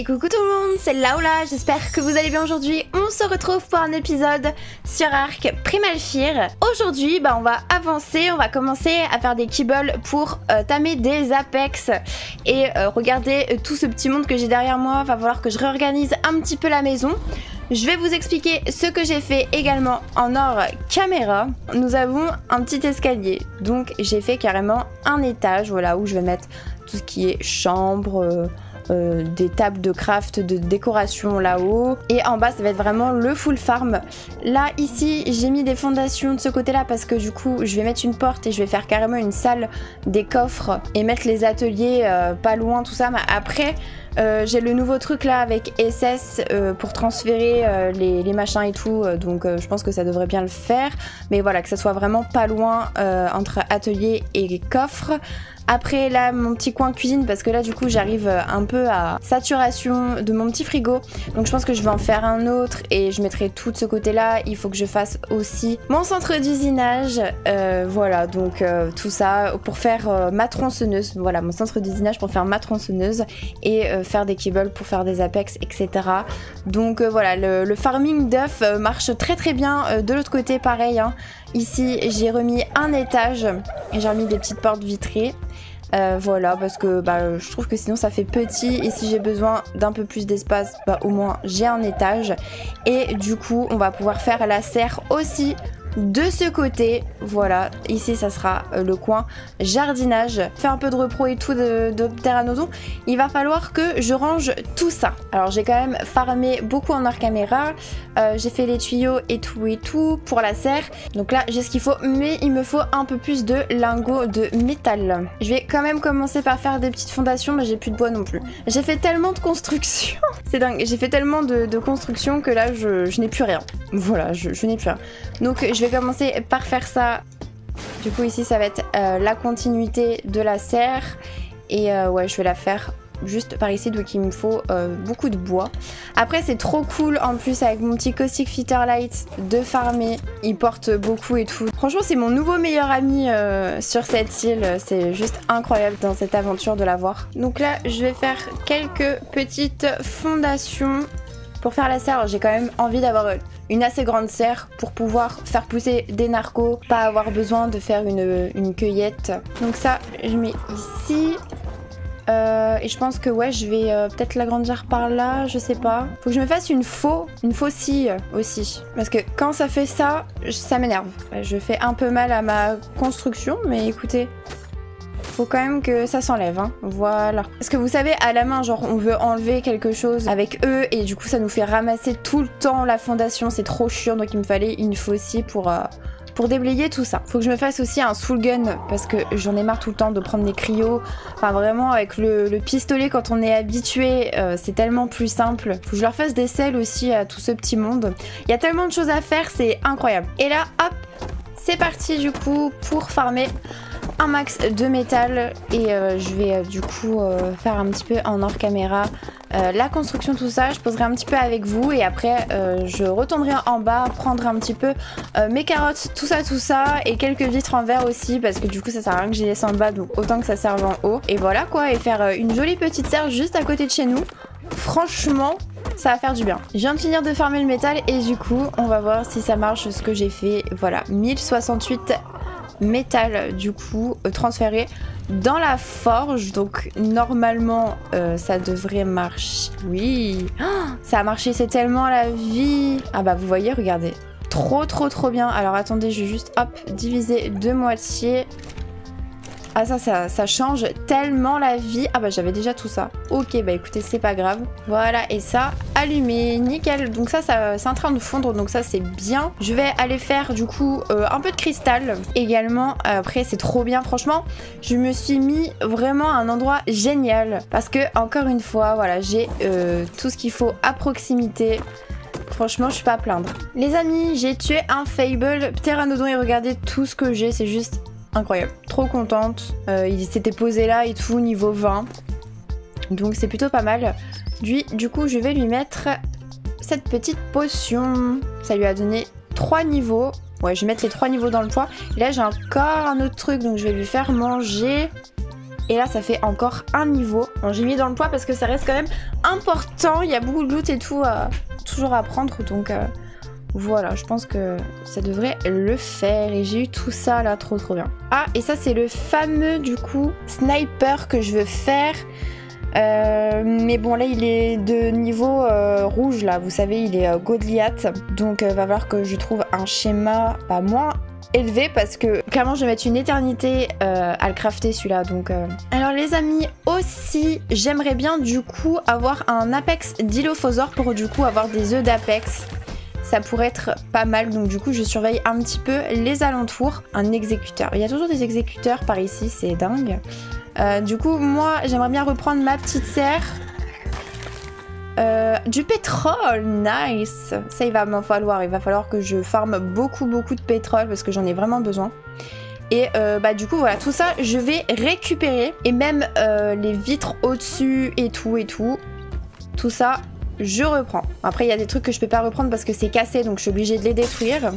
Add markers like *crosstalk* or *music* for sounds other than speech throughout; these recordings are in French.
Et coucou tout le monde, c'est Laura, j'espère que vous allez bien aujourd'hui. On se retrouve pour un épisode sur Arc Primal. Aujourd'hui, bah, on va avancer, on va commencer à faire des kibbles pour euh, tamer des apex. Et euh, regardez euh, tout ce petit monde que j'ai derrière moi, va falloir que je réorganise un petit peu la maison. Je vais vous expliquer ce que j'ai fait également en hors caméra. Nous avons un petit escalier, donc j'ai fait carrément un étage, voilà, où je vais mettre tout ce qui est chambre euh, des tables de craft, de décoration là-haut. Et en bas, ça va être vraiment le full farm. Là, ici, j'ai mis des fondations de ce côté-là parce que du coup, je vais mettre une porte et je vais faire carrément une salle des coffres et mettre les ateliers euh, pas loin, tout ça. Mais après, euh, j'ai le nouveau truc là avec SS pour transférer les, les, machins et tout, donc je pense que ça devrait bien le faire. Mais voilà, que ça soit vraiment pas loin entre atelier et coffre. Après là mon petit coin cuisine parce que là du coup j'arrive euh, un peu à saturation de mon petit frigo. Donc je pense que je vais en faire un autre et je mettrai tout de ce côté là. Il faut que je fasse aussi mon centre d'usinage. Euh, voilà donc euh, tout ça pour faire ma tronçonneuse. Voilà mon centre d'usinage pour faire ma tronçonneuse et faire des kibbles pour faire des apex etc. Donc voilà le, farming d'œufs marche très très bien de l'autre côté pareil. Hein. Ici, j'ai remis un étage et j'ai remis des petites portes vitrées. Euh, voilà, parce que bah, je trouve que sinon ça fait petit et si j'ai besoin d'un peu plus d'espace, bah, au moins j'ai un étage. Et du coup, on va pouvoir faire la serre aussi de ce côté. Voilà, ici ça sera euh, le coin jardinage. Fait un peu de repro et tout de, de pteranodon. Il va falloir que je range tout ça. Alors j'ai quand même farmé beaucoup en hors caméra. Euh, j'ai fait les tuyaux et tout et tout pour la serre. Donc là j'ai ce qu'il faut, mais il me faut un peu plus de lingots de métal. Je vais quand même commencer par faire des petites fondations, mais j'ai plus de bois non plus. J'ai fait tellement de construction. *laughs* C'est dingue, j'ai fait tellement de, construction que là je, n'ai plus rien. Voilà, je, n'ai plus rien. Donc je vais commencer par faire ça. Du coup ici ça va être euh, la continuité de la serre. Et euh, ouais je vais la faire juste par ici donc il me faut euh, beaucoup de bois. Après c'est trop cool en plus avec mon petit Caustic Fitter Light de farmer. Il porte beaucoup et tout. Franchement c'est mon nouveau meilleur ami sur cette île. C'est juste incroyable dans cette aventure de l'avoir. Donc là je vais faire quelques petites fondations pour faire la serre, j'ai quand même envie d'avoir une assez grande serre pour pouvoir faire pousser des narcos, pas avoir besoin de faire une, cueillette. Donc ça, je mets ici. Euh, et je pense que ouais, je vais euh, peut-être l'agrandir par là, je sais pas. Faut que je me fasse une faux, une faucille aussi. Parce que quand ça fait ça, ça m'énerve. Je fais un peu mal à ma construction, mais écoutez, faut quand même que ça s'enlève, hein. Voilà. Parce que vous savez, à la main, genre, on veut enlever quelque chose avec eux et du coup, ça nous fait ramasser tout le temps la fondation. C'est trop chiant, donc il me fallait une faucille pour... Euh, pour déblayer tout ça. Faut que je me fasse aussi un soul gun parce que j'en ai marre tout le temps de prendre des cryos. Enfin vraiment avec le, pistolet quand on est habitué euh, c'est tellement plus simple. Faut que je leur fasse des selles aussi à tout ce petit monde. Il y a tellement de choses à faire, c'est incroyable. Et là hop c'est parti du coup pour farmer un max de métal et euh, je vais euh, du coup euh, faire un petit peu en hors caméra la construction tout ça je poserai un petit peu avec vous et après je retournerai en bas prendre un petit peu mes carottes tout ça tout ça et quelques vitres en verre aussi parce que du coup ça sert à rien que j'y laisse en bas donc autant que ça serve en haut et voilà quoi et faire une jolie petite serre juste à côté de chez nous franchement ça va faire du bien. Je viens de finir de farmer le métal et du coup on va voir si ça marche ce que j'ai fait. Voilà, 1068 métal du coup euh, transféré dans la forge. Donc normalement euh, ça devrait marcher. Oui. Ça a marché c'est tellement la vie. Ah bah vous voyez regardez. Trop trop trop bien. Alors attendez je vais juste hop diviser de moitié ah ça, ça, change tellement la vie. Ah bah j'avais déjà tout ça. Ok bah écoutez c'est pas grave. Voilà et ça allumé, nickel. Donc ça, ça c'est en train de fondre donc ça c'est bien. Je vais aller faire du coup euh, un peu de cristal également. Après c'est trop bien franchement. Je me suis mis vraiment à un endroit génial parce que encore une fois voilà j'ai euh, tout ce qu'il faut à proximité. Franchement, je suis pas à plaindre. Les amis, j'ai tué un Fable Pteranodon et regardez tout ce que j'ai, c'est juste incroyable. Trop contente. Euh, il s'était posé là et tout, niveau 20. Donc c'est plutôt pas mal. Du, du coup, je vais lui mettre cette petite potion. Ça lui a donné 3 niveaux. Ouais, je vais mettre les 3 niveaux dans le poids. Et là, j'ai encore un autre truc, donc je vais lui faire manger. Et là, ça fait encore un niveau. Bon, j'ai mis dans le poids parce que ça reste quand même important. Il y a beaucoup de loot et tout à toujours à prendre. Donc euh, voilà, je pense que ça devrait le faire. Et j'ai eu tout ça là, trop trop bien. Ah, et ça, c'est le fameux du coup sniper que je veux faire. Euh, mais bon là il est de niveau euh, rouge là, vous savez il est euh, Goliath donc va falloir que je trouve un schéma pas moins élevé parce que clairement je vais mettre une éternité à le crafter celui-là donc alors les amis aussi j'aimerais bien du coup avoir un apex d'Ilophosaur pour du coup avoir des œufs d'apex ça pourrait être pas mal donc du coup je surveille un petit peu les alentours un exécuteur il y a toujours des exécuteurs par ici c'est dingue euh, du coup, moi, j'aimerais bien reprendre ma petite serre. Euh, du pétrole, nice Ça, il va m'en falloir. Il va falloir que je farme beaucoup, beaucoup de pétrole parce que j'en ai vraiment besoin. Et euh, bah du coup voilà tout ça je vais récupérer et même les vitres au-dessus et tout et tout. Tout ça je reprends. Après il y a des trucs que je peux pas reprendre parce que c'est cassé donc je suis obligée de les détruire.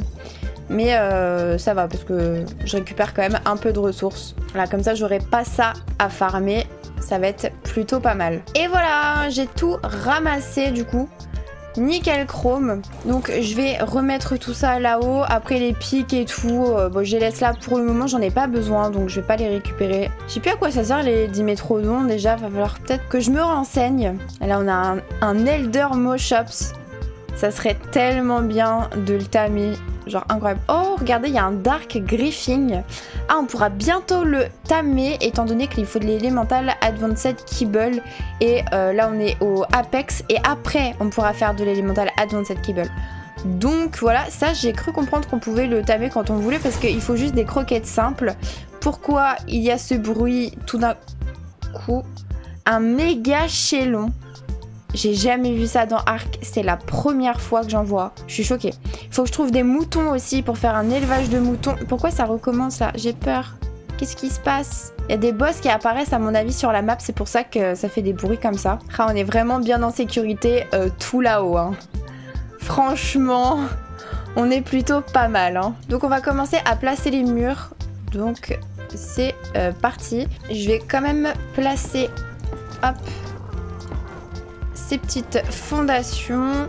Mais euh, ça va parce que je récupère quand même un peu de ressources. Voilà, comme ça j'aurai pas ça à farmer. Ça va être plutôt pas mal. Et voilà, j'ai tout ramassé du coup. Nickel chrome. Donc je vais remettre tout ça là-haut. Après les pics et tout, euh, bon, je les laisse là pour le moment, j'en ai pas besoin donc je vais pas les récupérer. Je sais plus à quoi ça sert les dimétrodons déjà, va falloir peut-être que je me renseigne. Là on a un, un Elder Moshops. Ça serait tellement bien de le tamer. Genre incroyable. Oh, regardez, il y a un Dark Griffing. Ah, on pourra bientôt le tamer, étant donné qu'il faut de l'élémental Advanced Kibble. Et euh, là, on est au Apex. Et après, on pourra faire de l'élémental Advanced Kibble. Donc voilà, ça j'ai cru comprendre qu'on pouvait le tamer quand on voulait parce qu'il faut juste des croquettes simples. Pourquoi il y a ce bruit tout d'un coup Un méga chélon. J'ai jamais vu ça dans Arc, c'est la première fois que j'en vois. Je suis choquée. Il faut que je trouve des moutons aussi pour faire un élevage de moutons. Pourquoi ça recommence là? J'ai peur. Qu'est-ce qui se passe? Il y a des boss qui apparaissent à mon avis sur la map, c'est pour ça que ça fait des bruits comme ça. Ah, on est vraiment bien en sécurité euh, tout là-haut. Hein. Franchement, on est plutôt pas mal. Hein. Donc on va commencer à placer les murs. Donc c'est euh, parti. Je vais quand même placer... Hop petites fondations.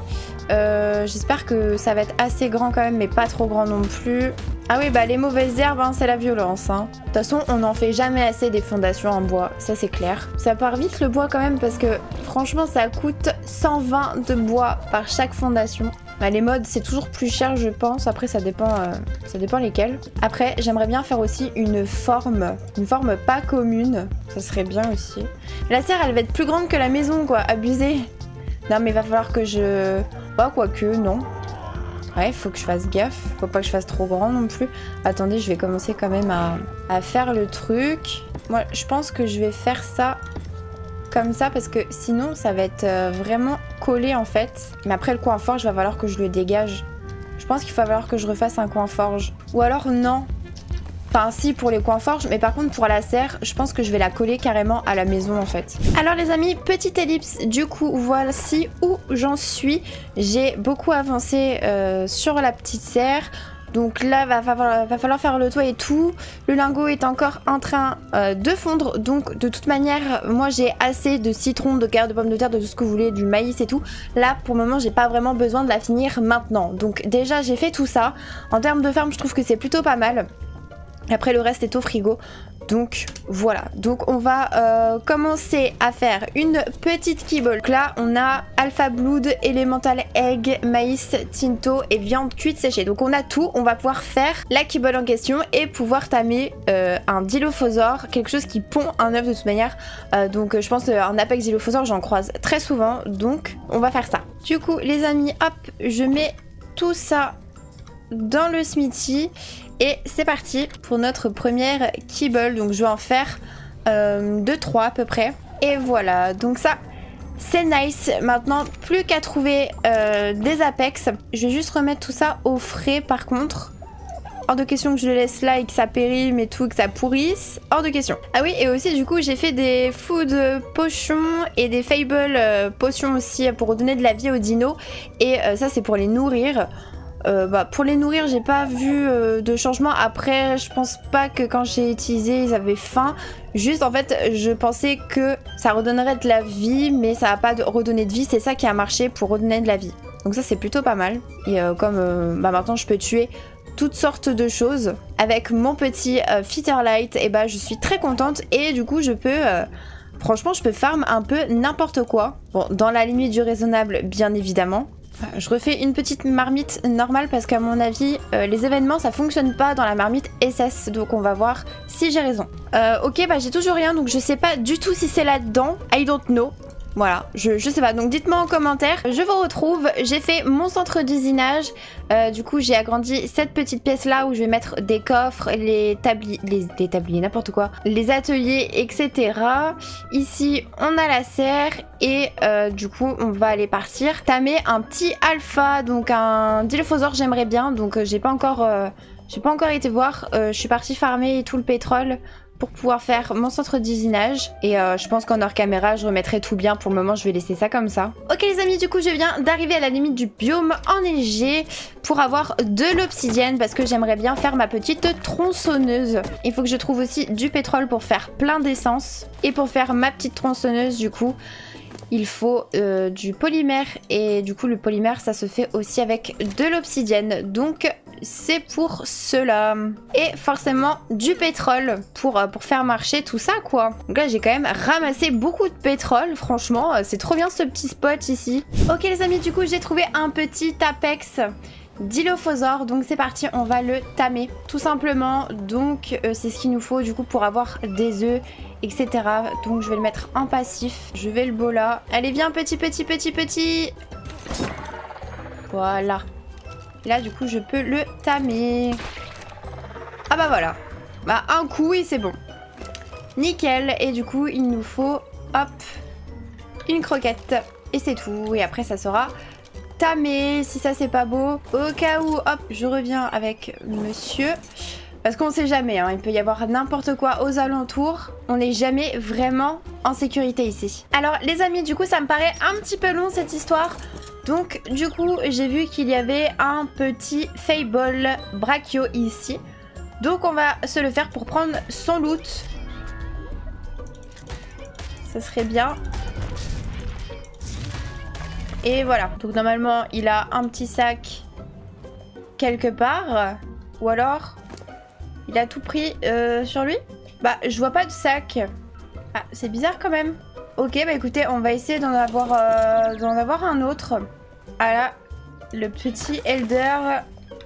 Euh, j'espère que ça va être assez grand quand même, mais pas trop grand non plus. Ah oui, bah les mauvaises herbes, hein, c'est la violence. Hein. De toute façon, on n'en fait jamais assez des fondations en bois, ça c'est clair. Ça part vite le bois quand même parce que franchement, ça coûte 120 de bois par chaque fondation. Bah, les modes, c'est toujours plus cher, je pense. Après, ça dépend, euh, ça dépend lesquels. Après, j'aimerais bien faire aussi une forme, une forme pas commune. Ça serait bien aussi. La serre, elle va être plus grande que la maison, quoi. Abusé. Non, mais il va falloir que je... Bah, quoique, non. Ouais, faut que je fasse gaffe. Faut pas que je fasse trop grand non plus. Attendez, je vais commencer quand même à, à faire le truc. Moi, je pense que je vais faire ça comme ça parce que sinon ça va être euh, vraiment collé en fait. Mais après le coin forge, va falloir que je le dégage. Je pense qu'il va falloir que je refasse un coin forge. Ou alors non. Enfin si pour les coins forges, mais par contre pour la serre, je pense que je vais la coller carrément à la maison en fait. Alors les amis, petite ellipse, du coup voici où j'en suis. J'ai beaucoup avancé euh, sur la petite serre. Donc là, va va falloir faire le toit et tout. Le lingot est encore en train euh, de fondre. Donc de toute manière, moi j'ai assez de citron, de carottes, de pommes de terre, de tout ce que vous voulez, du maïs et tout. Là, pour le moment, j'ai pas vraiment besoin de la finir maintenant. Donc déjà, j'ai fait tout ça. En termes de ferme, je trouve que c'est plutôt pas mal. Après le reste est au frigo. Donc voilà, donc on va euh, commencer à faire une petite kibble. Donc là on a alpha blood, elemental egg, maïs, tinto et viande cuite séchée. Donc on a tout, on va pouvoir faire la kibble en question et pouvoir tamer euh, un dilophosaure, quelque chose qui pond un œuf de toute manière. Euh, donc je pense un apex dilophosaure j'en croise très souvent, donc on va faire ça. Du coup les amis, hop, je mets tout ça dans le smithy et c'est parti pour notre première kibble. Donc je vais en faire 2-3 euh, à peu près. Et voilà, donc ça c'est nice. Maintenant, plus qu'à trouver euh, des apex. Je vais juste remettre tout ça au frais par contre. Hors de question que je le laisse là et que ça périme et tout, que ça pourrisse. Hors de question. Ah oui, et aussi du coup, j'ai fait des food potions et des fable euh, potions aussi pour donner de la vie aux dinos. Et ça, c'est pour les nourrir. Euh, bah, pour les nourrir, j'ai pas vu euh, de changement. Après, je pense pas que quand j'ai utilisé, ils avaient faim. Juste, en fait, je pensais que ça redonnerait de la vie, mais ça va pas redonner de vie. C'est ça qui a marché pour redonner de la vie. Donc ça, c'est plutôt pas mal. Et euh, comme bah, maintenant, je peux tuer toutes sortes de choses avec mon petit Light, et bah, je suis très contente. Et du coup, je peux... Franchement, je peux farm un peu n'importe quoi. Bon, dans la limite du raisonnable, bien évidemment. Je refais une petite marmite normale parce qu'à mon avis, euh, les événements ça fonctionne pas dans la marmite SS. Donc on va voir si j'ai raison. Euh, ok, bah j'ai toujours rien donc je sais pas du tout si c'est là-dedans. I don't know. Voilà, je, sais pas. Donc dites-moi en commentaire. Je vous retrouve. J'ai fait mon centre d'usinage. Euh, du coup, j'ai agrandi cette petite pièce là où je vais mettre des coffres, les tabliers, les, tabliers, n'importe quoi, les ateliers, etc. Ici, on a la serre et euh, du coup, on va aller partir tamer un petit alpha, donc un dilophosaure. J'aimerais bien. Donc euh, j'ai pas encore, j'ai pas encore été voir. je suis partie farmer tout le pétrole pour pouvoir faire mon centre d'usinage. Et euh, je pense qu'en hors caméra, je remettrai tout bien. Pour le moment, je vais laisser ça comme ça. Ok les amis, du coup, je viens d'arriver à la limite du biome enneigé pour avoir de l'obsidienne parce que j'aimerais bien faire ma petite tronçonneuse. Il faut que je trouve aussi du pétrole pour faire plein d'essence. Et pour faire ma petite tronçonneuse, du coup, il faut euh, du polymère et du coup le polymère ça se fait aussi avec de l'obsidienne donc c'est pour cela. Et forcément du pétrole pour, euh, pour faire marcher tout ça quoi. Donc là j'ai quand même ramassé beaucoup de pétrole, franchement euh, c'est trop bien ce petit spot ici. Ok les amis du coup j'ai trouvé un petit apex Dilophosaure, donc c'est parti, on va le tamer tout simplement. Donc euh, c'est ce qu'il nous faut du coup pour avoir des œufs, etc. Donc je vais le mettre en passif, je vais le là. Allez viens petit petit petit petit Voilà. Là, du coup, je peux le tamer. Ah bah voilà. Bah, un coup et c'est bon. Nickel. Et du coup, il nous faut, hop, une croquette. Et c'est tout. Et après, ça sera tamé. Si ça, c'est pas beau. Au cas où, hop, je reviens avec monsieur. Parce qu'on sait jamais, hein, il peut y avoir n'importe quoi aux alentours. On n'est jamais vraiment en sécurité ici. Alors les amis, du coup ça me paraît un petit peu long cette histoire. Donc du coup j'ai vu qu'il y avait un petit Fable Brachio ici. Donc on va se le faire pour prendre son loot. Ça serait bien. Et voilà. Donc normalement il a un petit sac quelque part. Ou alors il a tout pris euh, sur lui? Bah je vois pas de sac. Ah c'est bizarre quand même. Ok, bah écoutez, on va essayer d'en avoir, euh, un autre. Ah là, le petit Elder.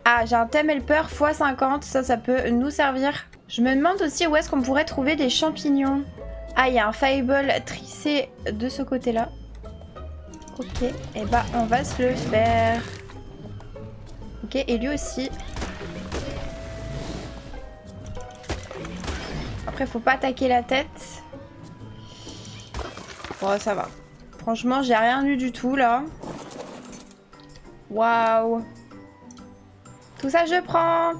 Ah, j'ai un thème helper x50, ça, ça peut nous servir. Je me demande aussi où est-ce qu'on pourrait trouver des champignons. Ah, il y a un Fireball trissé de ce côté-là. Ok, et eh bah on va se le faire. Ok, et lui aussi. Faut pas attaquer la tête. Bon, ça va. Franchement, j'ai rien eu du tout, là. Waouh Tout ça, je prends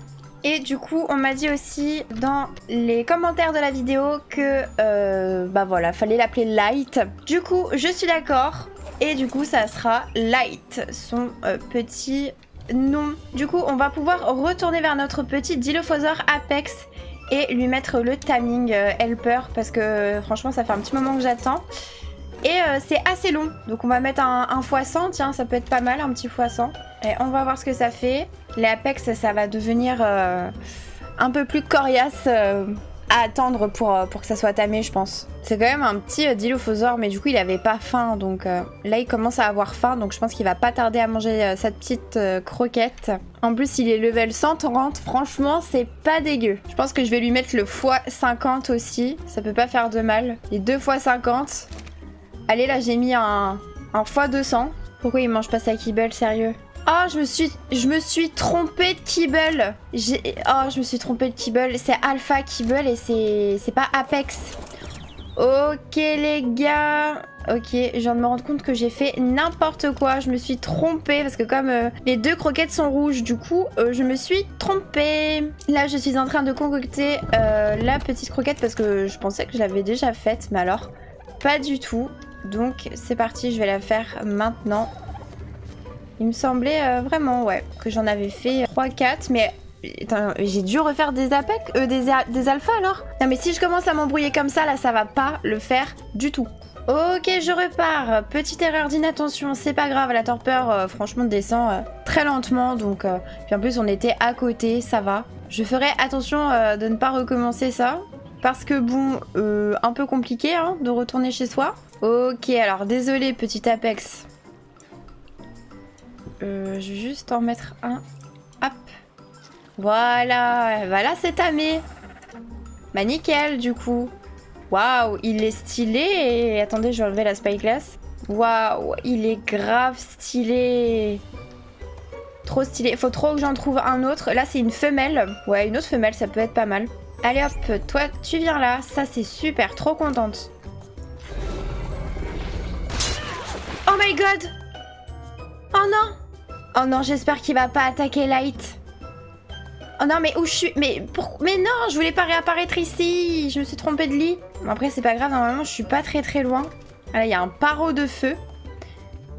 et du coup, on m'a dit aussi dans les commentaires de la vidéo que, euh, bah voilà, fallait l'appeler Light. Du coup, je suis d'accord. Et du coup, ça sera Light, son euh, petit nom. Du coup, on va pouvoir retourner vers notre petit Dilophosaur Apex et lui mettre le timing euh, helper parce que franchement, ça fait un petit moment que j'attends. Et euh, c'est assez long. Donc on va mettre un, un x100. Tiens, ça peut être pas mal, un petit x100. Et on va voir ce que ça fait. Les Apex, ça va devenir euh, un peu plus coriace euh, à attendre pour, pour que ça soit tamé, je pense. C'est quand même un petit Dilophosaure, mais du coup, il avait pas faim. Donc là, il commence à avoir faim. Donc je pense qu'il va pas tarder à manger cette petite croquette. En plus, il est level 130. Franchement, c'est pas dégueu. Je pense que je vais lui mettre le x50 aussi. Ça peut pas faire de mal. Les 2 x 50. Allez, là, j'ai mis un, un x200. Pourquoi il mange pas sa kibble, sérieux? Oh, je me suis, je trompée de kibble. Oh, je me suis trompée de kibble. C'est alpha kibble et c'est pas apex. Ok, les gars. Ok, je viens de me rendre compte que j'ai fait n'importe quoi. Je me suis trompée parce que comme euh, les deux croquettes sont rouges, du coup, euh, je me suis trompée. Là, je suis en train de concocter euh, la petite croquette parce que je pensais que je l'avais déjà faite, mais alors, pas du tout. Donc c'est parti, je vais la faire maintenant. Il me semblait euh, vraiment, ouais, que j'en avais fait 3-4, mais j'ai dû refaire des apex, euh, des, alphas alors? Non mais si je commence à m'embrouiller comme ça, là, ça va pas le faire du tout. Ok, je repars. Petite erreur d'inattention, c'est pas grave. La torpeur, euh, franchement, descend très lentement. Donc, puis en plus, on était à côté, ça va. Je ferai attention de ne pas recommencer ça. Parce que bon, un peu compliqué hein, de retourner chez soi. Ok, alors désolé, petit Apex. Euh, je vais juste en mettre un. Hop. Voilà, voilà c'est tamé. Bah nickel du coup. Waouh, il est stylé. Et... Attendez, je vais enlever la spyglass. Waouh, il est grave stylé. Trop stylé. Faut trop que j'en trouve un autre. Là, c'est une femelle. Ouais, une autre femelle, ça peut être pas mal. Allez hop, toi, tu viens là. Ça, c'est super. Trop contente. Oh my god Oh non Oh non, j'espère qu'il va pas attaquer Light. Oh non, mais où je suis? Mais. Mais non, je voulais pas réapparaître ici. Je me suis trompée de lit. après, c'est pas grave. Normalement, je suis pas très très loin. Ah là, il y a un paro de feu.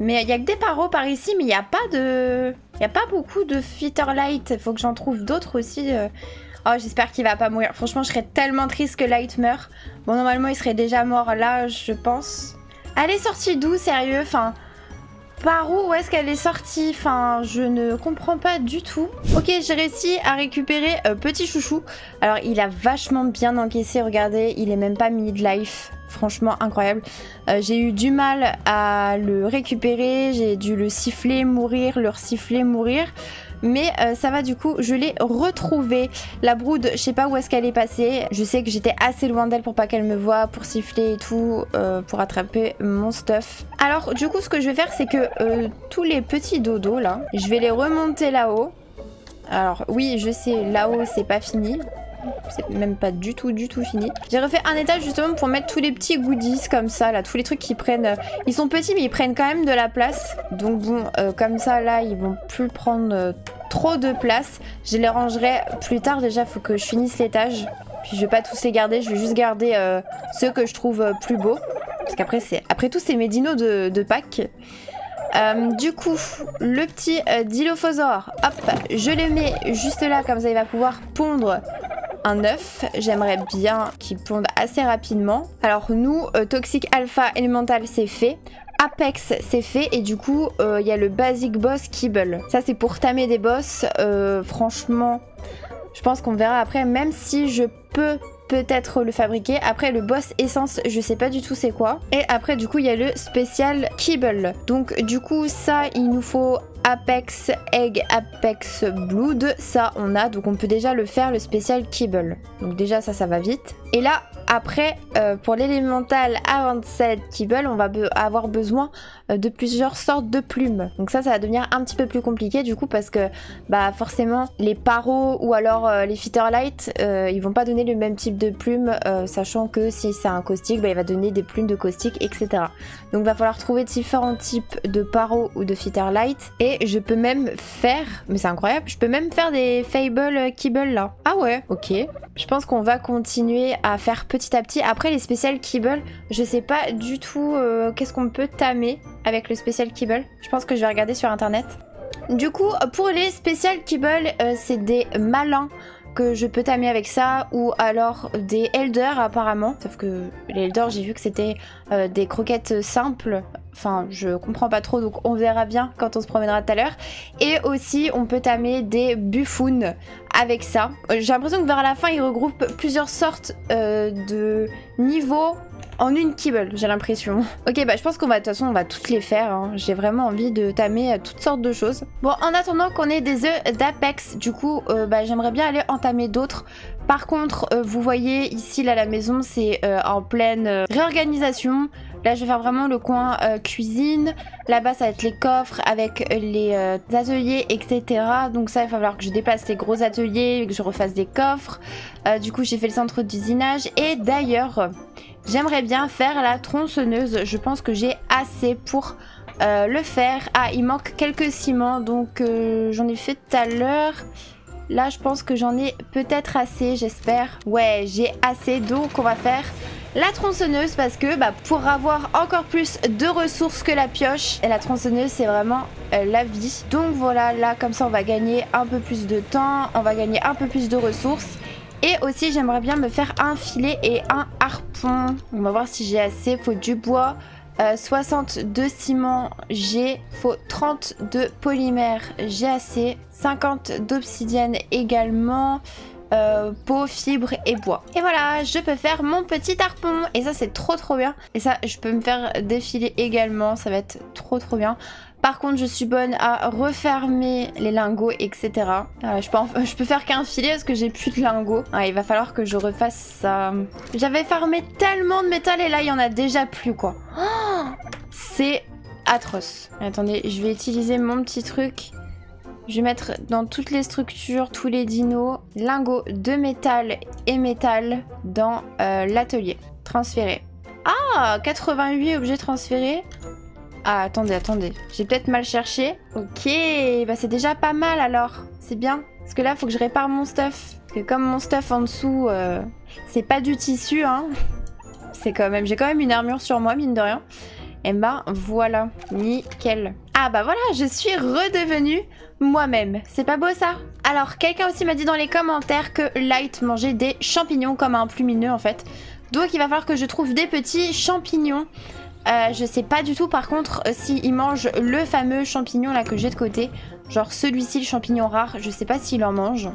Mais il y a que des paros par ici, mais il n'y a pas de... Il y a pas beaucoup de fitter light. Faut que j'en trouve d'autres aussi. Euh. Oh, j'espère qu'il va pas mourir. Franchement, je serais tellement triste que Light meure. Bon, normalement, il serait déjà mort là, je pense. Elle est sortie d'où, sérieux Enfin, par où est-ce qu'elle est sortie Enfin, je ne comprends pas du tout. Ok, j'ai réussi à récupérer euh, Petit Chouchou. Alors, il a vachement bien encaissé, regardez, il est même pas mid-life. Franchement, incroyable. Euh, j'ai eu du mal à le récupérer, j'ai dû le siffler, mourir, le siffler, mourir. Mais euh, ça va du coup, je l'ai retrouvée. La brode, je sais pas où est-ce qu'elle est passée. Je sais que j'étais assez loin d'elle pour pas qu'elle me voie, pour siffler et tout, euh, pour attraper mon stuff. Alors du coup, ce que je vais faire, c'est que euh, tous les petits dodos là, je vais les remonter là-haut. Alors oui, je sais, là-haut c'est pas fini. C'est même pas du tout, du tout fini. J'ai refait un étage justement pour mettre tous les petits goodies comme ça, là, tous les trucs qui prennent... Euh, ils sont petits mais ils prennent quand même de la place. Donc bon, euh, comme ça, là, ils vont plus prendre euh, trop de place. Je les rangerai plus tard. Déjà, faut que je finisse l'étage. Puis je vais pas tous les garder, je vais juste garder ceux que je trouve plus beaux. Parce qu'après, après tout, c'est mes dinos de, de Pâques. du coup, le petit dilophosaure, hop, je le mets juste là, comme ça il va pouvoir pondre un œuf. J'aimerais bien qu'il ponde assez rapidement. Alors nous, euh, Toxic Alpha Elemental c'est fait. Apex c'est fait et du coup euh, il y a le Basic Boss Kibble. Ça c'est pour tamer des boss. Euh, franchement, je pense qu'on verra après. Même si je peux peut-être le fabriquer. Après le boss essence, je sais pas du tout c'est quoi. Et après du coup il y a le spécial Kibble. Donc du coup ça il nous faut Apex Egg, Apex Blood, ça on a, donc on peut déjà le faire, le spécial Kibble. Donc déjà ça, ça va vite. Et là, après, euh, pour l'élémental Avanced Kibble, on va avoir besoin euh, de plusieurs sortes de plumes. Donc ça, ça va devenir un petit peu plus compliqué du coup parce que bah forcément les paros ou alors euh, les Fitterlight, ils vont pas donner le même type de plumes, sachant que si c'est un caustique, bah, il va donner des plumes de caustique, etc. Donc il va falloir trouver différents types de paros ou de Fitterlight. Et je peux même faire, mais c'est incroyable, je peux même faire des Fable Kibble là. Ah ouais, ok. Je pense qu'on va continuer à faire petit à petit. Après les spéciales Kibble, je sais pas du tout qu'est-ce qu'on peut tamer avec le spécial Kibble. Je pense que je vais regarder sur internet. Du coup, pour les spéciales Kibble, euh, c'est des malins que je peux tamer avec ça ou alors des elders apparemment sauf que les elders j'ai vu que c'était euh, des croquettes simples enfin je comprends pas trop donc on verra bien quand on se promènera tout à l'heure et aussi on peut tamer des buffoons avec ça j'ai l'impression que vers la fin ils regroupent plusieurs sortes euh, de niveaux en une kibble, j'ai l'impression. *laughs* ok, bah je pense qu'on va, de toute façon, on va toutes les faire. Hein. J'ai vraiment envie de tamer euh, toutes sortes de choses. Bon, en attendant qu'on ait des œufs d'Apex, du coup, euh, bah, j'aimerais bien aller entamer d'autres. Par contre, euh, vous voyez, ici, là, la maison, c'est en pleine réorganisation. Là, je vais faire vraiment le coin cuisine. Là-bas, ça va être les coffres avec les ateliers, etc. Donc ça, il va falloir que je déplace les gros ateliers, que je refasse des coffres. du coup, j'ai fait le centre d'usinage. Et d'ailleurs, J'aimerais bien faire la tronçonneuse. Je pense que j'ai assez pour euh, le faire. Ah, il manque quelques ciments, donc euh, j'en ai fait tout à l'heure. Là, je pense que j'en ai peut-être assez, j'espère. Ouais, j'ai assez, donc on va faire la tronçonneuse parce que bah, pour avoir encore plus de ressources que la pioche, la tronçonneuse c'est vraiment euh, la vie. Donc voilà, là comme ça on va gagner un peu plus de temps, on va gagner un peu plus de ressources. Et aussi j'aimerais bien me faire un filet et un harpon. On va voir si j'ai assez, faut du bois. 62 euh, ciment, j'ai. Faut 30 de polymère, j'ai assez. 50 d'obsidienne également euh, peau, fibre et bois. Et voilà, je peux faire mon petit harpon. Et ça, c'est trop trop bien. Et ça, je peux me faire défiler également. Ça va être trop trop bien. Par contre, je suis bonne à refermer les lingots, etc. Euh, je, peux faire qu'un filet parce que j'ai plus de lingots. il va falloir que je refasse ça. J'avais farmé tellement de métal et là, il y en a déjà plus, quoi. *gasps* C'est atroce. Attendez, je vais utiliser mon petit truc. Je vais mettre dans toutes les structures, tous les dinos, lingots de métal et métal dans euh, l'atelier. Transférer. Ah 88 objets transférés. Ah, attendez, attendez. J'ai peut-être mal cherché. Ok, bah c'est déjà pas mal alors. C'est bien. Parce que là, faut que je répare mon stuff. Parce que comme mon stuff en dessous, euh, c'est pas du tissu, hein. *laughs* C'est quand même... J'ai quand même une armure sur moi, mine de rien. Et bah voilà, nickel. Ah bah voilà, je suis redevenue moi-même. C'est pas beau ça? Alors, quelqu'un aussi m'a dit dans les commentaires que Light mangeait des champignons comme un plumineux en fait. Donc il va falloir que je trouve des petits champignons. Euh, je sais pas du tout par contre euh, s'il mange le fameux champignon là que j'ai de côté. Genre celui-ci, le champignon rare, je sais pas s'il en mange.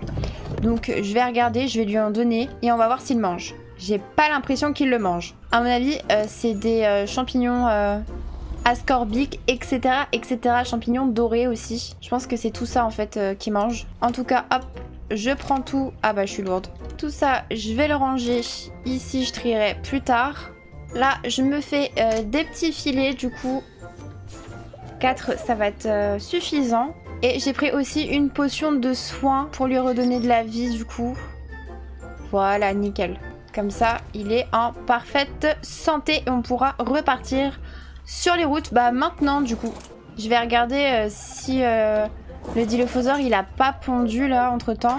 Donc je vais regarder, je vais lui en donner et on va voir s'il mange. J'ai pas l'impression qu'il le mange. À mon avis, euh, c'est des euh, champignons euh, ascorbiques, etc., etc. Champignons dorés aussi. Je pense que c'est tout ça en fait qu'il mange. En tout cas, hop, je prends tout. Ah bah, je suis lourde. Tout ça, je vais le ranger. Ici, je trierai plus tard. Là, je me fais des petits filets du coup. 4, ça va être suffisant. Et j'ai pris aussi une potion de soin pour lui redonner de la vie du coup. Voilà, nickel. Comme ça, il est en parfaite santé et on pourra repartir sur les routes. Bah maintenant, du coup, je vais regarder euh, si euh, le dilophosaure, il a pas pondu là, entre-temps.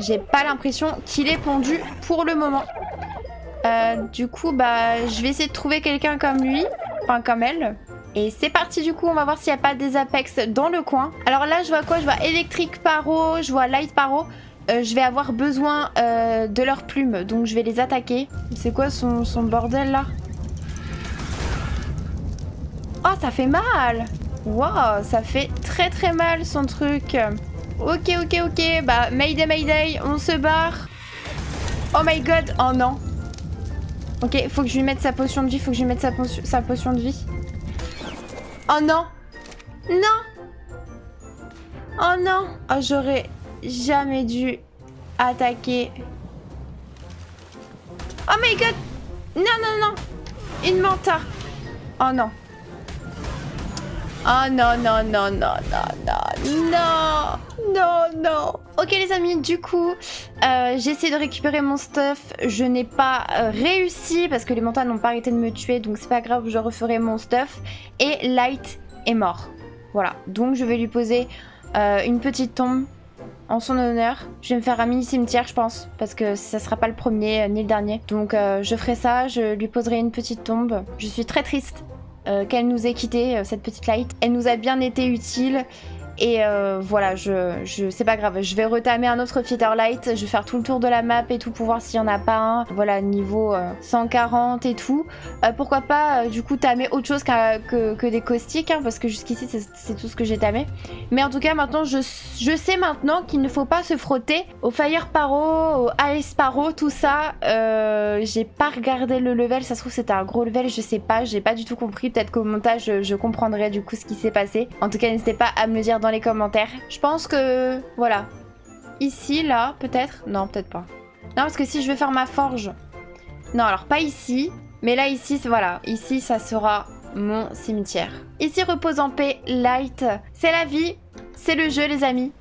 J'ai pas l'impression qu'il est pondu pour le moment. Euh, du coup, bah, je vais essayer de trouver quelqu'un comme lui, enfin comme elle. Et c'est parti du coup, on va voir s'il n'y a pas des apex dans le coin. Alors là, je vois quoi? Je vois électrique paro, je vois light paro. Euh, je vais avoir besoin euh, de leurs plumes, donc je vais les attaquer. C'est quoi son, bordel là? Oh, ça fait mal Wow, ça fait très très mal son truc. Ok, ok, ok, bah Mayday, Mayday, on se barre. Oh my god, oh non. Ok, faut que je lui mette sa potion de vie, faut que je lui mette sa, sa potion de vie. Oh non Non Oh non Oh, j'aurais jamais dû attaquer. Oh my god Non, non, non Une manta Oh non Oh non, non, non, non, non, non, non Non, non Ok les amis, du coup, euh, j'ai essayé de récupérer mon stuff. Je n'ai pas euh, réussi parce que les mantas n'ont pas arrêté de me tuer. Donc c'est pas grave, je referai mon stuff. Et Light est mort. Voilà, donc je vais lui poser euh, une petite tombe en son honneur. Je vais me faire un mini cimetière, je pense, parce que ça sera pas le premier euh, ni le dernier. Donc euh, je ferai ça, je lui poserai une petite tombe. Je suis très triste euh, qu'elle nous ait quitté, cette petite light. Elle nous a bien été utile et euh, voilà, je, je c'est pas grave, je vais retamer un autre Fitter Light, je vais faire tout le tour de la map et tout pour voir s'il y en a pas un. Voilà, niveau 140 euh, et tout. Euh, pourquoi pas du coup tamer autre chose que, des caustiques, hein, parce que jusqu'ici c'est tout ce que j'ai tamé. Mais en tout cas maintenant, je, sais maintenant qu'il ne faut pas se frotter au Fire Paro, au Ice Paro, tout ça. j'ai pas regardé le level, ça se trouve c'était un gros level, je sais pas, j'ai pas du tout compris. Peut-être qu'au montage je, je comprendrai du coup ce qui s'est passé. En tout cas n'hésitez pas à me le dire les commentaires. Je pense que... Voilà. Ici, là, peut-être Non, peut-être pas. Non, parce que si je veux faire ma forge... Non, alors pas ici. Mais là, ici, voilà. Ici, ça sera mon cimetière. Ici, repose en paix, light. C'est la vie. C'est le jeu, les amis.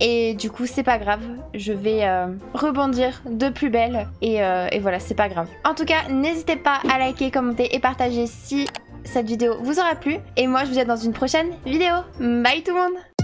Et du coup, c'est pas grave. Je vais euh, rebondir de plus belle. Et, euh, et voilà, c'est pas grave. En tout cas, n'hésitez pas à liker, commenter et partager si cette vidéo vous aura plu. Et moi, je vous dis dans une prochaine vidéo. Bye tout le monde